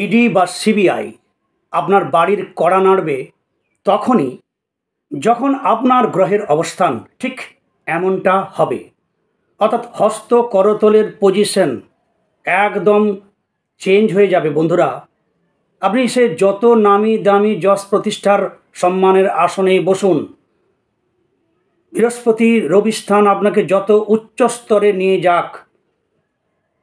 ED বা CBI আপনার বাড়ির কড়া নাড়বে তখনই যখন আপনার গ্রহের অবস্থান ঠিক এমনটা হবে। অর্থাৎ হস্ত করতলের পজিশন একদম চেঞ্জ হয়ে যাবে বন্ধুরা। আপনি সে যত নামি দামি যশ প্রতিষ্ঠার সম্মানের আসনে বসুন, বৃহস্পতি রবি স্থান আপনাকে যত উচ্চ স্তরে নিয়ে যাক,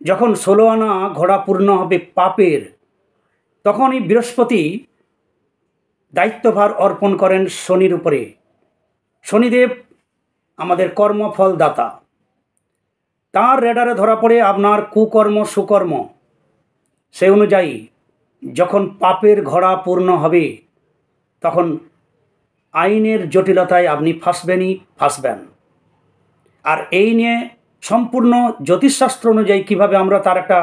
যখন ষোলো আনা ঘোড়া পূর্ণ হবে পাপের তখনই বৃহস্পতি দায়িত্বভার অর্পণ করেন শনির উপরে। শনিদেব আমাদের কর্মফল দাতা তার রেডারে ধরা পড়ে আপনার কুকর্ম, সুকর্ম। সে অনুযায়ী যখন পাপের ঘোড়া পূর্ণ হবে, তখন আইনের জটিলতায় আপনি ফাঁসবেনই ফাঁসবেন। আর এই নিয়ে সম্পূর্ণ জ্যোতিষশাস্ত্র অনুযায়ী কীভাবে আমরা তার একটা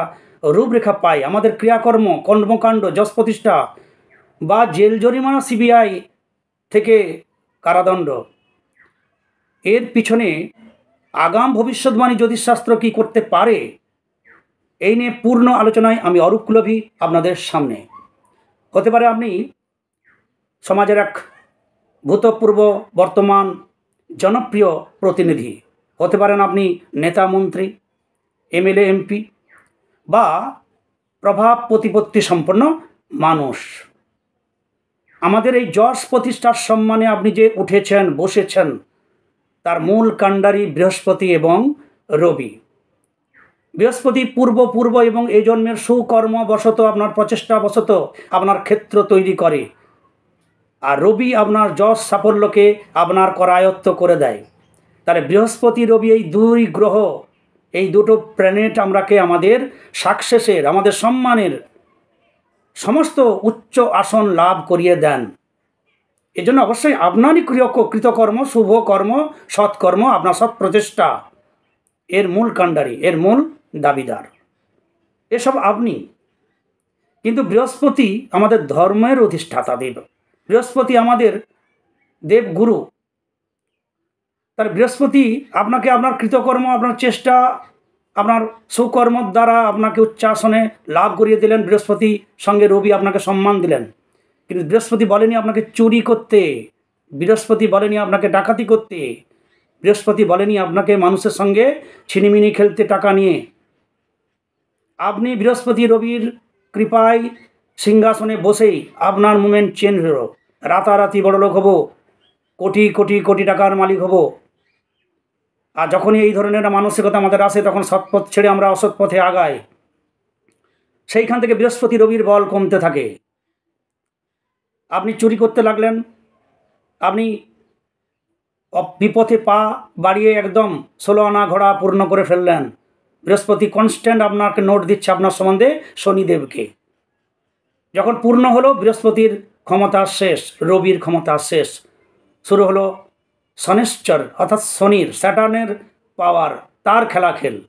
রূপরেখা পাই আমাদের ক্রিয়াকর্ম, কর্মকাণ্ড, যশ প্রতিষ্ঠা বা জেল জরিমানা সিবিআই থেকে কারাদণ্ড। এর পিছনে আগাম ভবিষ্যৎবাণী জ্যোতিষশাস্ত্র কী করতে পারে, এই নিয়ে পূর্ণ আলোচনায় আমি অরূপ কুলভী আপনাদের সামনে। হতে পারে আপনি সমাজের এক ভূতপূর্ব বর্তমান জনপ্রিয় প্রতিনিধি। হতে পারেন আপনি নেতা মন্ত্রী, এমএলএ, এমপি বা প্রভাব প্রতিপত্তি সম্পন্ন মানুষ। আমাদের এই যশ প্রতিষ্ঠার সম্মানে আপনি যে উঠেছেন, বসেছেন, তার মূল কাণ্ডারি বৃহস্পতি এবং রবি। বৃহস্পতি পূর্ব পূর্ব এবং এই জন্মের সুকর্ম বশত আপনার প্রচেষ্টা বশত আপনার ক্ষেত্র তৈরি করে আর রবি আপনার যশ সাফল্যকে আপনার করায়ত্ত করে দেয়। তাহলে বৃহস্পতি, রবি এই দুই গ্রহ এই দুটো প্ল্যানেট আমরাকে আমাদের সাকসেসের আমাদের সম্মানের সমস্ত উচ্চ আসন লাভ করিয়ে দেন। এজন্য অবশ্যই আপনারই কৃতকর্ম, শুভ কর্ম, সৎকর্ম, আপনার সৎ প্রচেষ্টা এর মূল কাণ্ডারি, এর মূল দাবিদার। এসব আপনি। কিন্তু বৃহস্পতি আমাদের ধর্মের অধিষ্ঠাতা দেব। বৃহস্পতি আমাদের দেবগুরু। তার বৃহস্পতি আপনাকে আপনার কৃতকর্ম, আপনার চেষ্টা, আপনার সুকর্মর দ্বারা আপনাকে উচ্চাসনে লাভ করিয়ে দিলেন। বৃহস্পতি সঙ্গে রবি আপনাকে সম্মান দিলেন। কিন্তু বৃহস্পতি বলেনি আপনাকে চুরি করতে। বৃহস্পতি বলেনি আপনাকে ডাকাতি করতে। বৃহস্পতি বলেনি আপনাকে মানুষের সঙ্গে ছিনিমিনি খেলতে টাকা নিয়ে। আপনি বৃহস্পতি রবির কৃপায় সিংহাসনে বসেই আপনার মুমেন্ট চেঞ্জ হলো। রাতারাতি বড়লোক হব। কোটি কোটি কোটি টাকার মালিক হব। আর যখনই এই ধরনের মানসিকতা আমাদের আসে, তখন সৎপথ ছেড়ে আমরা অসৎ পথে আগাই। সেইখান থেকে বৃহস্পতি রবির বল কমতে থাকে। আপনি চুরি করতে লাগলেন, আপনি বিপথে পা বাড়িয়ে একদম ষোলো আনা ঘোড়া পূর্ণ করে ফেললেন। বৃহস্পতি কনস্ট্যান্ট আপনাকে নোট দিচ্ছে আপনার সম্বন্ধে শনিদেবকে। যখন পূর্ণ হলো, বৃহস্পতির ক্ষমতা শেষ, রবির ক্ষমতা শেষ। শুরু হলো শনেশ্চর, অর্থাৎ শনির, স্যাটার্নের পাওয়ার, তার খেলা খেল।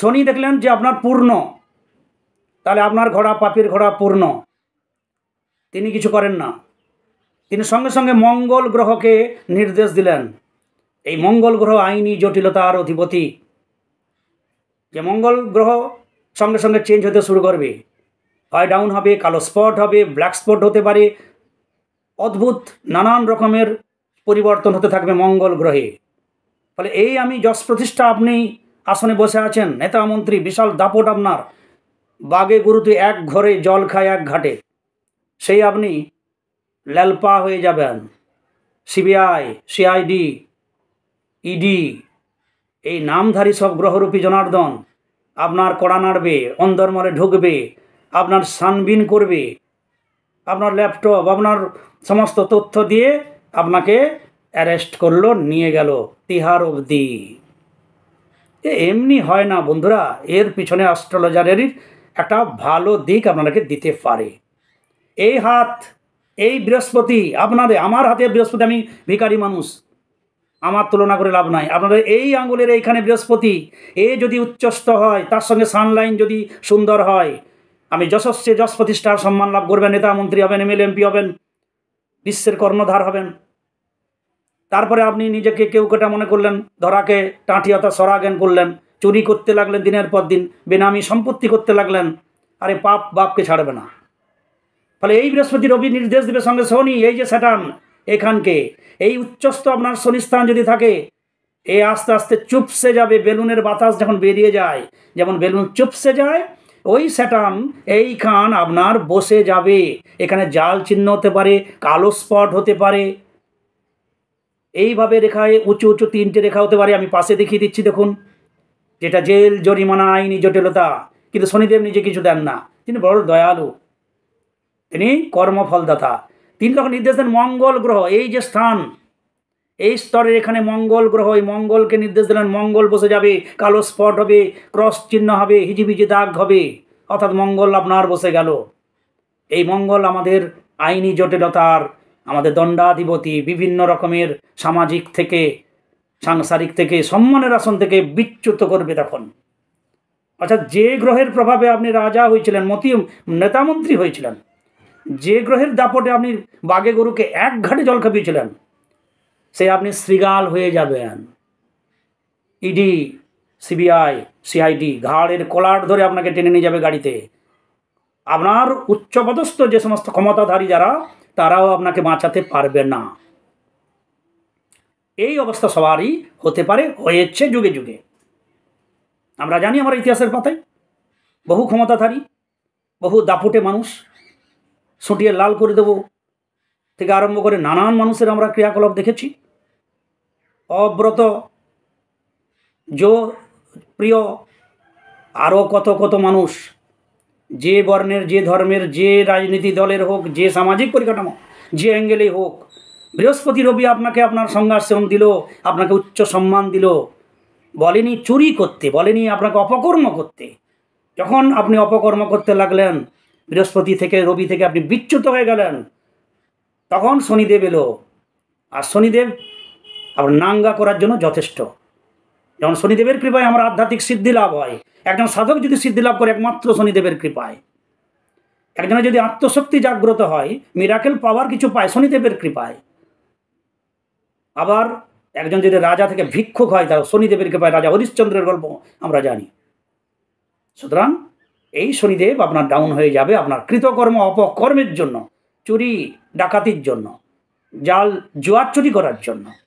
শনি দেখলেন যে আপনার পূর্ণ। তাহলে আপনার ঘোড়া, পাপির ঘোড়া পূর্ণ। তিনি কিছু করেন না। তিনি সঙ্গে সঙ্গে মঙ্গল গ্রহকে নির্দেশ দিলেন। এই মঙ্গল গ্রহ আইনি জটিলতার অধিপতি। যে মঙ্গল গ্রহ সঙ্গে সঙ্গে চেঞ্জ হতে শুরু করবে। হয় ডাউন হবে, কালো স্পট হবে ব্ল্যাক স্পট হতে পারে। অদ্ভুত, নানান রকমের পরিবর্তন হতে থাকবে মঙ্গল গ্রহে। ফলে এই আমি যশ প্রতিষ্ঠা আপনি আসনে বসে আছেন, নেতা মন্ত্রী, বিশাল দাপট আপনার। বাগে গুরুতে এক ঘরে জল খায় এক ঘাটে। সেই আপনি ল্যালপা হয়ে যাবেন। সিবিআই, সিআইডি, ইডি, এই নামধারী সব গ্রহরূপী জনার্দন, আপনার কড়া নাড়বে অন্দরমলে ঢুকবে, আপনার সানবিন করবে, আপনার ল্যাপটপ, আপনার সমস্ত তথ্য দিয়ে আপনাকে অ্যারেস্ট করল, নিয়ে গেল তিহার অবধি। এ এমনি হয় না বন্ধুরা, এর পিছনে অ্যাস্ট্রোলজারেরই একটা ভালো দিক আপনাকে দিতে পারে। এই হাত, এই বৃহস্পতি আপনাদের আমার হাতে বৃহস্পতি, আমি ভিকারি মানুষ। আমার তুলনা করে লাভ নাই। আপনাদের এই আঙ্গুলের এইখানে বৃহস্পতি, এ যদি উচ্চস্থ হয়, তার সঙ্গে সানলাইন যদি সুন্দর হয়, আমি যশস্বে যশ প্রতিষ্ঠার সম্মান লাভ করবেন, নেতা মন্ত্রী হবেন, এমএলএ, এমপি হবেন। বিশ্বের কর্ণধার হবেন। তারপরে আপনি নিজেকে কেউ কেটা মনে করলেন, ধরাকে টাঁটি অর্থাৎ সরা করলেন, চুরি করতে লাগলেন দিনের পর দিন, বেনামি সম্পত্তি করতে লাগলেন, আরে পাপ বাপকে ছাড়বে না। ফলে এই বৃহস্পতি রবি নির্দেশ দেবে সঙ্গে শনি, এই যে স্যাটান, এখানকে, এই উচ্চস্থ আপনার শনিস্থান যদি থাকে, এ আস্তে আস্তে চুপসে যাবে, বেলুনের বাতাস যখন বেরিয়ে যায়, যেমন বেলুন চুপসে যায় ওই স্যাটান এইখান আপনার বসে যাবে। এখানে জাল চিহ্ন হতে পারে, কালো স্পট হতে পারে। এইভাবে রেখায় উঁচু উঁচু তিনটে রেখা হতে পারে। আমি পাশে দেখিয়ে দিচ্ছি, দেখুন। যেটা জেল, জরিমানা আইনি জটিলতা। কিন্তু শনিদেব নিজে কিছু দেন না। তিনি বড় দয়ালু। তিনি কর্মফলদাতা। তিনি তখন নির্দেশ দেন মঙ্গল গ্রহ। এই যে স্থান এই স্তরে এখানে মঙ্গল গ্রহ, এই মঙ্গলকে নির্দেশ দিলেন, মঙ্গল বসে যাবে, কালো স্পট হবে, ক্রস চিহ্ন হবে, হিজিবিজি দাগ হবে। অর্থাৎ মঙ্গল আপনার বসে গেল। এই মঙ্গল আমাদের আইনি জটিলতার, আমাদের দণ্ডাধিপতি, বিভিন্ন রকমের সামাজিক থেকে, সাংসারিক থেকে, সম্মানের আসন থেকে বিচ্যুত করবে তখন। অর্থাৎ যে গ্রহের প্রভাবে আপনি রাজা হয়েছিলেন মতি নেতামন্ত্রী হয়েছিলেন, যে গ্রহের দাপটে আপনি বাঘে গরুকে এক ঘাটে জল খাপিয়েছিলেন সে আপনি শ্রীগাল হয়ে যাবেন। ইডি সিবিআই সিআইডি ঘাড়ের কলার ধরে আপনাকে টেনে নিয়ে যাবে গাড়িতে। আপনার উচ্চপদস্থ যে সমস্ত ক্ষমতাধারী যারা, তারাও আপনাকে বাঁচাতে পারবে না। এই অবস্থা সবারই হতে পারে, হয়েছে যুগে যুগে। আমরা জানি আমার ইতিহাসের পাতায়, বহু ক্ষমতাধারী, বহু দাপুটে মানুষ, ছুটিয়ে লাল করে দেব থেকে আরম্ভ করে নানান মানুষের আমরা ক্রিয়াকলাপ দেখেছি। অব্রত। জো প্রিয় আরও কত কত মানুষ, যে বর্ণের, যে ধর্মের, যে রাজনীতি দলের হোক, যে সামাজিক পরিকাঠামো, যে অ্যাঙ্গেলেই হোক, বৃহস্পতি রবি আপনাকে আপনার সংঘাসন দিল, আপনাকে উচ্চ সম্মান দিল, বলেনি চুরি করতে, বলেনি আপনাকে অপকর্ম করতে। যখন আপনি অপকর্ম করতে লাগলেন, বৃহস্পতি থেকে, রবি থেকে আপনি বিচ্যুত হয়ে গেলেন, তখন শনিদেব এলো। আর শনিদেব আবার নাঙ্গা করার জন্য যথেষ্ট। যেমন শনিদেবের কৃপায় আমার আধ্যাত্মিক সিদ্ধি লাভ হয়। একজন সাধক যদি সিদ্ধি লাভ করে, একমাত্র শনিদেবের কৃপায়। একজনের যদি আত্মশক্তি জাগ্রত হয় মিরাকেল পাওয়ার কিছু পায়, শনিদেবের কৃপায়। আবার একজন যদি রাজা থেকে ভিক্ষুক হয় তার শনিদেবের কৃপায়। রাজা হরিশ্চন্দ্রের গল্প আমরা জানি। সুতরাং এই শনিদেব আপনার ডাউন হয়ে যাবে আপনার কৃতকর্ম অপকর্মের জন্য, চুরি, ডাকাতির জন্য, জাল, জুয়ার চুরি করার জন্য।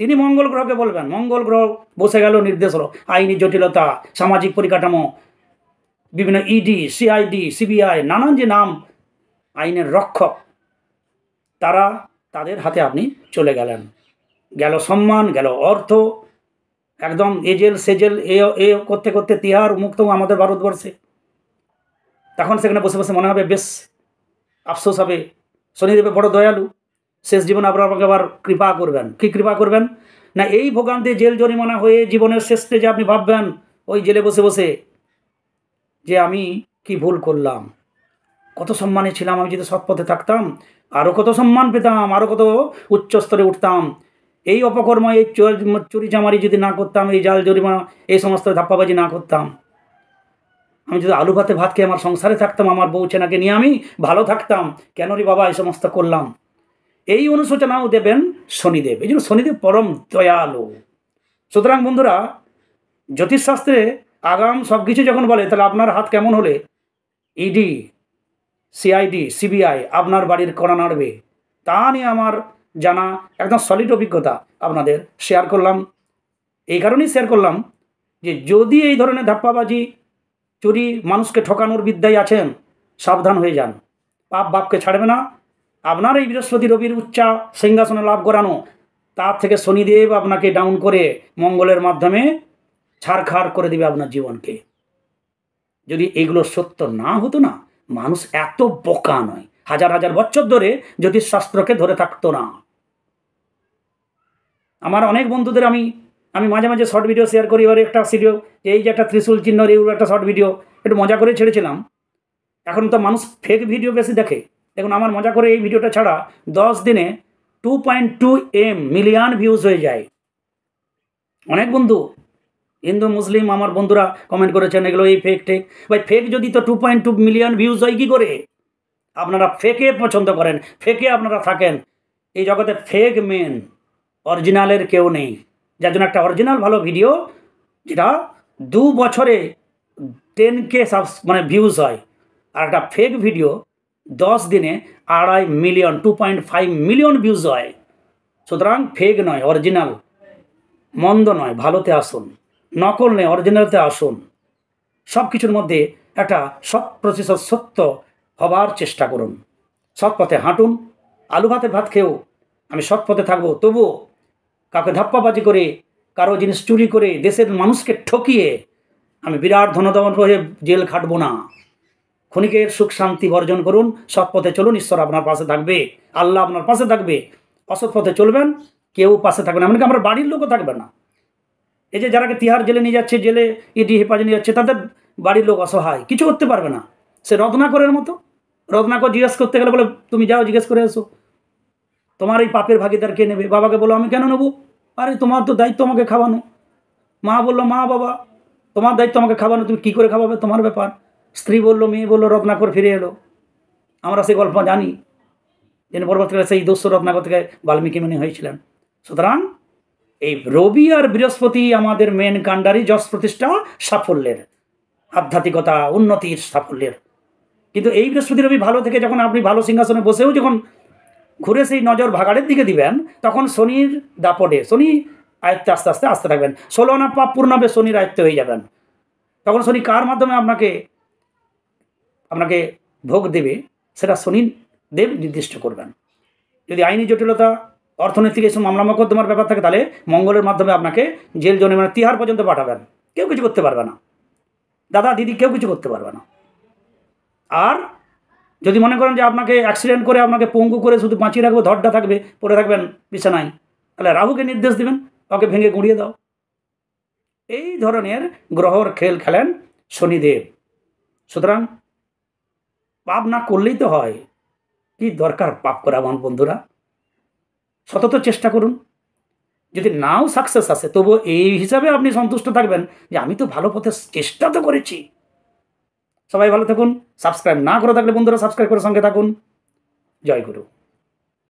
তিনি মঙ্গল গ্রহকে বলবেন। মঙ্গল গ্রহ বসে গেল নির্দেশ আইনি জটিলতা, সামাজিক পরিকাঠামো, বিভিন্ন ইডি সিআইডি সিবিআই নানান যে নাম আইনের রক্ষক, তারা তাদের হাতে আপনি চলে গেলেন। গেল সম্মান, গেল অর্থ, একদম এজেল সেজেল, এ এ করতে করতে তিহার মুক্ত আমাদের ভারতবর্ষে। তখন সেখানে বসে বসে মনে হবে, বেশ আফসোস হবে। শনিদেবে বড় দয়ালু। শেষ জীবন আপনার আমাকে আবার কৃপা করবেন। কি কৃপা করবেন? না, এই ভোগান্তে, জেল জরিমানা হয়ে জীবনের শেষ যে আপনি ভাববেন ওই জেলে বসে বসে যে আমি কি ভুল করলাম। কত সম্মানে ছিলাম আমি যদি সৎপথে থাকতাম আরও কত সম্মান পেতাম আরও কত উচ্চ স্তরে উঠতাম। এই অপকর্ম, এই চুরি চামারি যদি না করতাম, এই জাল জরিমানা, এই সমস্ত ধাপ্পাবাজি না করতাম। আমি যদি আলু ভাতে ভাত খেয়ে আমার সংসারে থাকতাম, আমার বউ, চেনাকে নিয়ে আমি ভালো থাকতাম কেন রে বাবা এই সমস্ত করলাম? এই অনুশোচনাও দেবেন শনিদেব। এই জন্য শনিদেব পরম দয়ালু। সুতরাং বন্ধুরা, জ্যোতিষশাস্ত্রে আগাম সব কিছু যখন বলে, তাহলে আপনার হাত কেমন হলে? ইডি সিআইডি সিবিআই আপনার বাড়ির কড়া নাড়বে। তা নিয়ে আমার জানা একদম সলিড অভিজ্ঞতা আপনাদের শেয়ার করলাম। এই কারণেই শেয়ার করলাম যে যদি এই ধরনের ধাপ্পাবাজি চুরি মানুষকে ঠকানোর বিদ্যায় আছেন, সাবধান হয়ে যান। পাপ বাপকে ছাড়বে না। আপনার এই বৃহস্পতি রবির উচ্চা সিংহাসনে লাভ করানো, তার থেকে শনিদেব আপনাকে ডাউন করে মঙ্গলের মাধ্যমে ছাড়খাড় করে দেবে আপনার জীবনকে। যদি এগুলো সত্য না হতো না, মানুষ এত বোকা নয়। হাজার হাজার বছর ধরে জ্যোতিষশাস্ত্রকে ধরে থাকতো না। আমার অনেক বন্ধুদের আমি আমি মাঝে মাঝে শর্ট ভিডিও শেয়ার করি, এবার একটা ভিডিও এই যে একটা ত্রিশুল চিহ্ন এগুলো একটা শর্ট ভিডিও একটু মজা করে ছেড়েছিলাম। এখন তো মানুষ ফেক ভিডিও বেশি দেখে। দেখুন, আমার মজা করে এই ভিডিওটা ছাড়া দশ দিনে two point two M million views হয়ে যায়। অনেক বন্ধু, হিন্দু, মুসলিম, আমার বন্ধুরা কমেন্ট করেছেন, এগুলো এই ফেক টেক ভাই ফেক যদি তো two point two million views হয় কী করে? আপনারা ফেকে পছন্দ করেন ফেকে আপনারা থাকেন। এই জগতে ফেক মেন অরিজিনালের কেউ নেই। যার জন্য একটা অরিজিনাল ভালো ভিডিও যেটা দু বছরে টেন কে সাবস মানে ভিউজ হয়। আর একটা ফেক ভিডিও দশ দিনে আড়াই million two point five million views হয়। সুতরাং ফেক নয় অরিজিনাল মন্দ নয়, ভালোতে আসুন। নকল নয় অরিজিনালতে আসুন। সব কিছুর মধ্যে একটা শত প্রতিশত সত্য হবার চেষ্টা করুন। সৎ পথে হাঁটুন। আলু ভাতের ভাত খেয়েও আমি সৎ পথে থাকব। তবুও কাউকে ধাপ্পাবাজি করে, কারও জিনিস চুরি করে, দেশের মানুষকে ঠকিয়ে আমি বিরাট ধনদমন হয়ে জেল খাটবো না। ক্ষণিকের সুখ শান্তি বর্জন করুন, সৎ পথে চলুন, ঈশ্বর আপনার পাশে থাকবে, আল্লাহ আপনার পাশে থাকবে, অসৎ পথে চলবেন, কেউ পাশে থাকবে না, এমনকি আমার বাড়ির লোকও থাকবে না। এই যে যারাকে তিহার জেলে নিয়ে যাচ্ছে, জেলে ইডি হেফাজে নিয়ে যাচ্ছে, তাদের বাড়ির লোক অসহায়, কিছু করতে পারবে না। সে রত্নাকরের মতো, রত্নাকর জিজ্ঞেস করতে গেলে বলে, তুমি যাও, জিজ্ঞেস করে এসো। তোমার এই পাপের ভাগিদার কে নেবে? বাবাকে বলো, আমি কেন নেব? আরে, তোমার তো দায়িত্ব আমাকে খাওয়ানো। মা বলল, মা বাবা, তোমার দায়িত্ব আমাকে খাওয়ানো, তুমি কী করে খাওয়াবে? তোমার ব্যাপার। স্ত্রী বলল, মেয়ে বলল, রত্নাকর ফিরে এলো। আমরা সেই গল্প জানি, যিনি পরবর্তীকালে সেই দস্যু রত্নাকর থেকে বাল্মীকি মুনি হয়েছিলেন। সুতরাং এই রবি আর বৃহস্পতি আমাদের মেন কাণ্ডারি যশ প্রতিষ্ঠা সাফল্যের, আধ্যাত্মিকতা, উন্নতির সাফল্যের। কিন্তু এই বৃহস্পতি রবি ভালো থেকে যখন আপনি ভালো সিংহাসনে বসেও যখন ঘুরে সেই নজর ভাগাড়ের দিকে দিবেন, তখন শনির দাপটে, শনি আয়ত্তে আস্তে আস্তে আসতে থাকবেন। ষোলো না পাপ পূর্ণবে শনির আয়ত্তে হয়ে যাবেন। তখন শনি কার মাধ্যমে আপনাকে আপনাকে ভোগ দেবে, সেটা শনি দেব নির্দিষ্ট করবেন। যদি আইনি জটিলতা, অর্থনৈতিক এসব মামলা মকদ্দমার ব্যাপার থাকে, তাহলে মঙ্গলের মাধ্যমে আপনাকে জেল জনে মানে তিহার পর্যন্ত পাঠাবেন। কেউ কিছু করতে পারবে না। দাদা, দিদি কেউ কিছু করতে পারবে না। আর যদি মনে করেন যে আপনাকে অ্যাক্সিডেন্ট করে আপনাকে পঙ্গু করে শুধু বাঁচিয়ে রাখব, ধরটা থাকবে, পড়ে থাকবেন, বিছানায়, তাহলে রাহুকে নির্দেশ দেবেন ওকে ভেঙে গুঁড়িয়ে দাও। এই ধরনের গ্রহর খেল খেলেন শনিদেব। সুতরাং পাপ না করলেই তো হয়। কি দরকার পাপ করা আমার বন্ধুরা? সতত চেষ্টা করুন। যদি নাও সাকসেস আসে তবু এই হিসাবে আপনি সন্তুষ্ট থাকবেন যে আমি তো ভালো পথে চেষ্টা তো করেছি। সবাই ভালো থাকুন সাবস্ক্রাইব না করে থাকলে বন্ধুরা সাবস্ক্রাইব করে সঙ্গে থাকুন। জয় গুরু।